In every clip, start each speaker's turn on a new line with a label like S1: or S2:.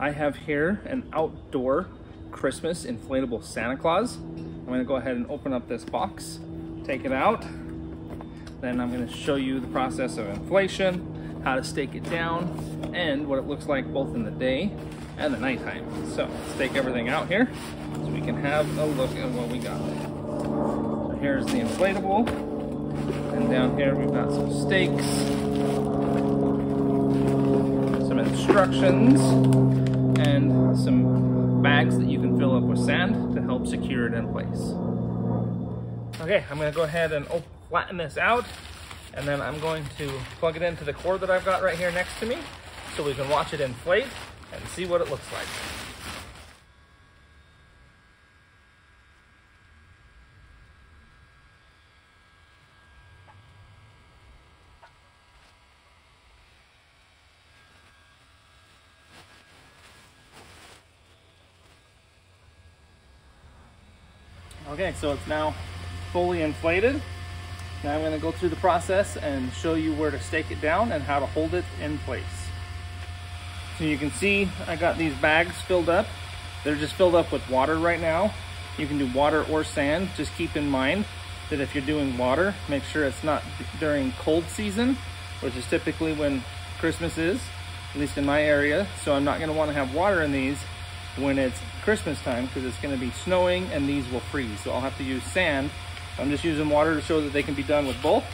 S1: I have here an outdoor Christmas inflatable Santa Claus. I'm gonna go ahead and open up this box, take it out. Then I'm gonna show you the process of inflation, how to stake it down, and what it looks like both in the day and the nighttime. So let's take everything out here so we can have a look at what we got. So here's the inflatable, and down here we've got some stakes, some instructions, some bags that you can fill up with sand to help secure it in place. Okay, I'm gonna go ahead and flatten this out, and then I'm going to plug it into the cord that I've got right here next to me so we can watch it inflate and see what it looks like. Okay, so it's now fully inflated. Now I'm going to go through the process and show you where to stake it down and how to hold it in place. So you can see I got these bags filled up. They're just filled up with water right now. You can do water or sand. Just keep in mind that if you're doing water, make sure it's not during cold season, which is typically when Christmas is, at least in my area. So I'm not going to want to have water in these when it's Christmas time because it's going to be snowing and these will freeze. So I'll have to use sand. I'm just using water to show that they can be done with both.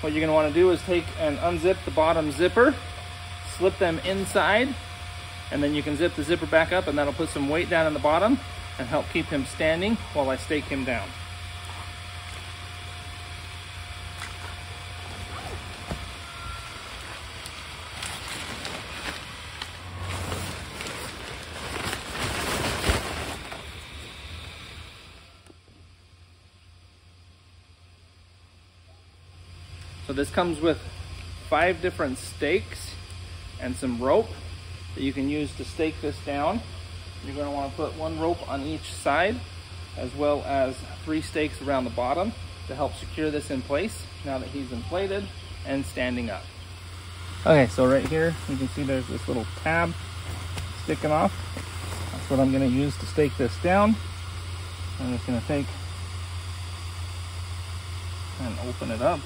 S1: What you're going to want to do is take and unzip the bottom zipper, slip them inside, and then you can zip the zipper back up and that'll put some weight down in the bottom and help keep him standing while I stake him down. This comes with five different stakes and some rope that you can use to stake this down. You're going to want to put one rope on each side as well as three stakes around the bottom to help secure this in place now that he's inflated and standing up. Okay, so right here you can see there's this little tab sticking off. That's what I'm going to use to stake this down. I'm just going to take and open it up.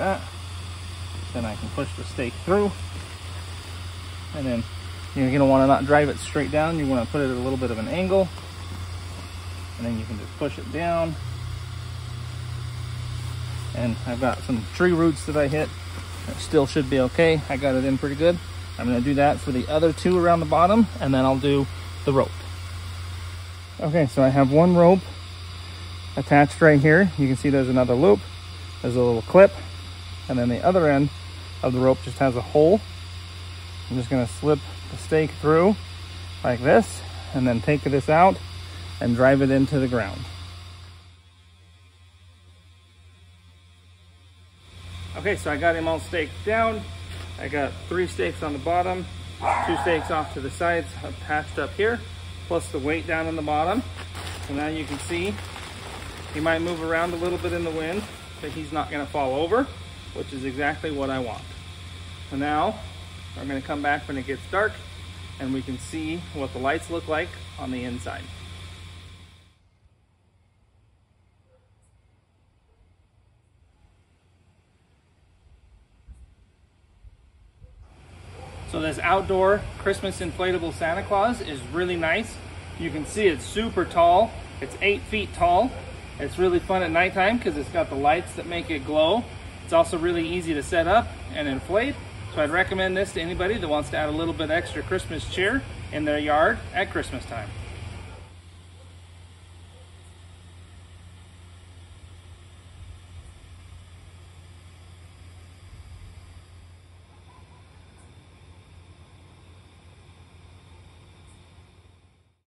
S1: That. Then I can push the stake through. And then you're gonna wanna not drive it straight down. You wanna put it at a little bit of an angle. And then you can just push it down. And I've got some tree roots that I hit. It still should be okay. I got it in pretty good. I'm gonna do that for the other two around the bottom and then I'll do the rope. Okay, so I have one rope attached right here. You can see there's another loop. There's a little clip and then the other end of the rope just has a hole. I'm just gonna slip the stake through like this and then take this out and drive it into the ground. Okay, so I got him all staked down. I got three stakes on the bottom, two stakes off to the sides uh, attached up here, plus the weight down in the bottom. So now you can see he might move around a little bit in the wind, but he's not gonna fall over which is exactly what I want. So now I'm gonna come back when it gets dark and we can see what the lights look like on the inside. So this outdoor Christmas inflatable Santa Claus is really nice. You can see it's super tall. It's eight feet tall. It's really fun at nighttime because it's got the lights that make it glow. It's also really easy to set up and inflate. So I'd recommend this to anybody that wants to add a little bit extra Christmas cheer in their yard at Christmas time.